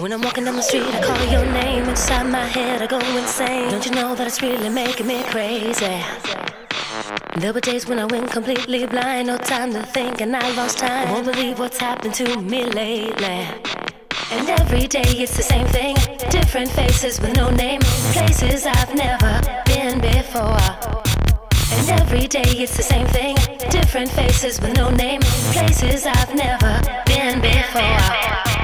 When I'm walking down the street, I call your name inside my head, I go insane. Don't you know that it's really making me crazy? There were days when I went completely blind, no time to think, and I lost time. Won't believe what's happened to me lately. And every day it's the same thing, different faces with no name, places I've never been before. And every day it's the same thing, different faces with no name, places I've never been before.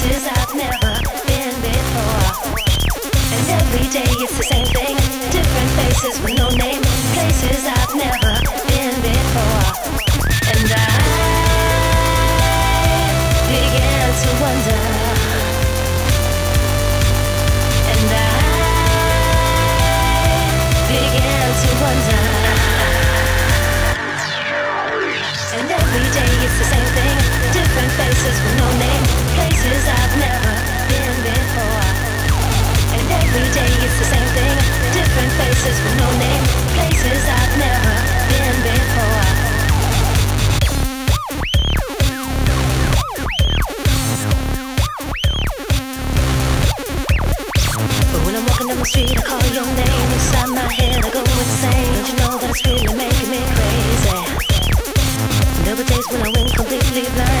places I've the street, I call your name inside my head, I go insane. Don't you know that it's really making me crazy? Days when I went completely blind,